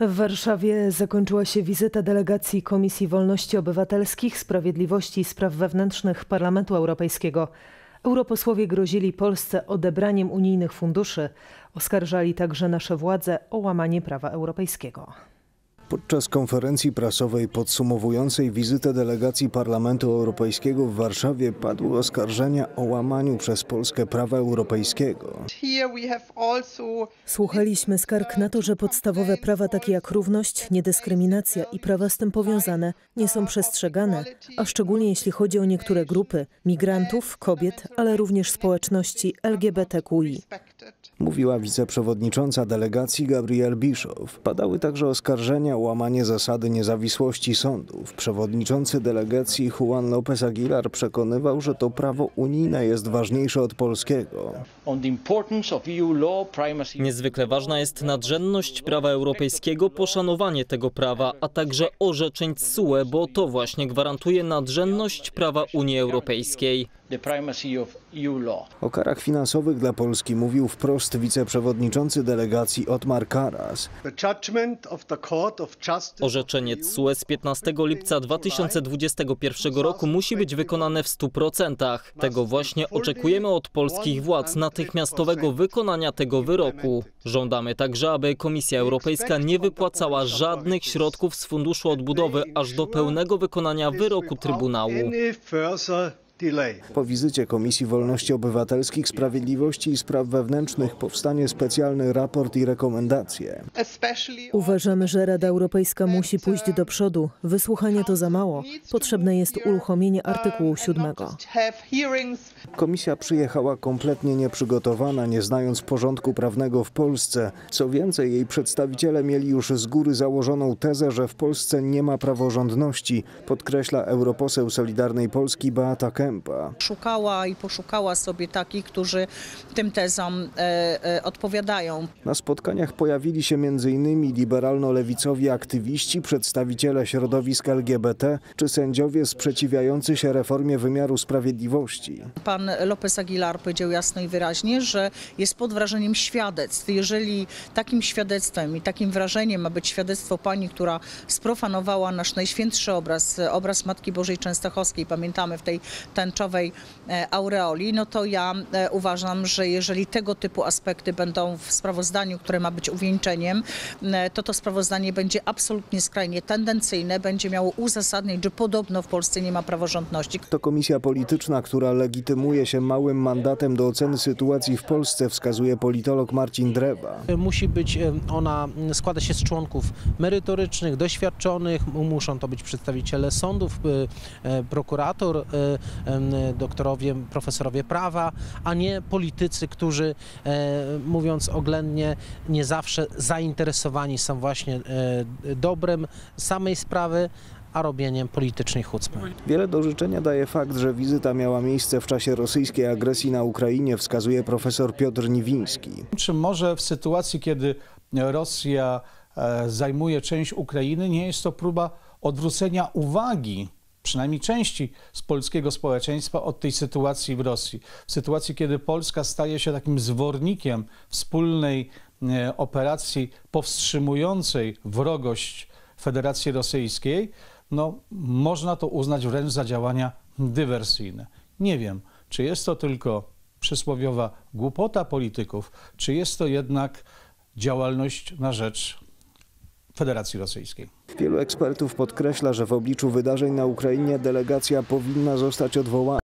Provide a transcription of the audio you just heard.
W Warszawie zakończyła się wizyta delegacji Komisji Wolności Obywatelskich, Sprawiedliwości i Spraw Wewnętrznych Parlamentu Europejskiego. Europosłowie grozili Polsce odebraniem unijnych funduszy, oskarżali także nasze władze o łamanie prawa europejskiego. Podczas konferencji prasowej podsumowującej wizytę delegacji Parlamentu Europejskiego w Warszawie padły oskarżenia o łamaniu przez Polskę prawa europejskiego. Słuchaliśmy skarg na to, że podstawowe prawa takie jak równość, niedyskryminacja i prawa z tym powiązane nie są przestrzegane, a szczególnie jeśli chodzi o niektóre grupy migrantów, kobiet, ale również społeczności LGBTQI. Mówiła wiceprzewodnicząca delegacji Gabriel Bischoff. Padały także oskarżenia o łamanie zasady niezawisłości sądów. Przewodniczący delegacji Juan López Aguilar przekonywał, że to prawo unijne jest ważniejsze od polskiego. Niezwykle ważna jest nadrzędność prawa europejskiego, poszanowanie tego prawa, a także orzeczeń TSUE, bo to właśnie gwarantuje nadrzędność prawa Unii Europejskiej. O karach finansowych dla Polski mówił wprost wiceprzewodniczący delegacji Otmar Karas. Orzeczenie TSUE z 15 lipca 2021 roku musi być wykonane w 100%. Tego właśnie oczekujemy od polskich władz, natychmiastowego wykonania tego wyroku. Żądamy także, aby Komisja Europejska nie wypłacała żadnych środków z Funduszu Odbudowy aż do pełnego wykonania wyroku Trybunału. Po wizycie Komisji Wolności Obywatelskich, Sprawiedliwości i Spraw Wewnętrznych powstanie specjalny raport i rekomendacje. Uważamy, że Rada Europejska musi pójść do przodu. Wysłuchanie to za mało. Potrzebne jest uruchomienie artykułu 7. Komisja przyjechała kompletnie nieprzygotowana, nie znając porządku prawnego w Polsce. Co więcej, jej przedstawiciele mieli już z góry założoną tezę, że w Polsce nie ma praworządności, podkreśla europoseł Solidarnej Polski Beata Kempa. Szukała i poszukała sobie takich, którzy tym tezom e, e, odpowiadają. Na spotkaniach pojawili się m.in. liberalno-lewicowi aktywiści, przedstawiciele środowisk LGBT czy sędziowie sprzeciwiający się reformie wymiaru sprawiedliwości. Pan López Aguilar powiedział jasno i wyraźnie, że jest pod wrażeniem świadectw. Jeżeli takim świadectwem i takim wrażeniem ma być świadectwo pani, która sprofanowała nasz najświętszy obraz, obraz Matki Bożej Częstochowskiej, pamiętamy w tej tęczowej e, aureoli, no to ja e, uważam, że jeżeli tego typu aspekty będą w sprawozdaniu, które ma być uwieńczeniem, e, to to sprawozdanie będzie absolutnie skrajnie tendencyjne, będzie miało uzasadnić, że podobno w Polsce nie ma praworządności. To komisja polityczna, która legitymuje się małym mandatem do oceny sytuacji w Polsce, wskazuje politolog Marcin Drewa. Musi być ona, składa się z członków merytorycznych, doświadczonych, muszą to być przedstawiciele sądów, prokurator, doktorowie, profesorowie prawa, a nie politycy, którzy mówiąc oględnie nie zawsze zainteresowani są właśnie dobrem samej sprawy, a robieniem politycznej chucpy. Wiele do życzenia daje fakt, że wizyta miała miejsce w czasie rosyjskiej agresji na Ukrainie, wskazuje profesor Piotr Niwiński. Czy może w sytuacji, kiedy Rosja zajmuje część Ukrainy, nie jest to próba odwrócenia uwagi przynajmniej części z polskiego społeczeństwa od tej sytuacji w Rosji. W sytuacji, kiedy Polska staje się takim zwornikiem wspólnej operacji powstrzymującej wrogość Federacji Rosyjskiej, no, można to uznać wręcz za działania dywersyjne. Nie wiem, czy jest to tylko przysłowiowa głupota polityków, czy jest to jednak działalność na rzecz Federacji Rosyjskiej. Wielu ekspertów podkreśla, że w obliczu wydarzeń na Ukrainie delegacja powinna zostać odwołana.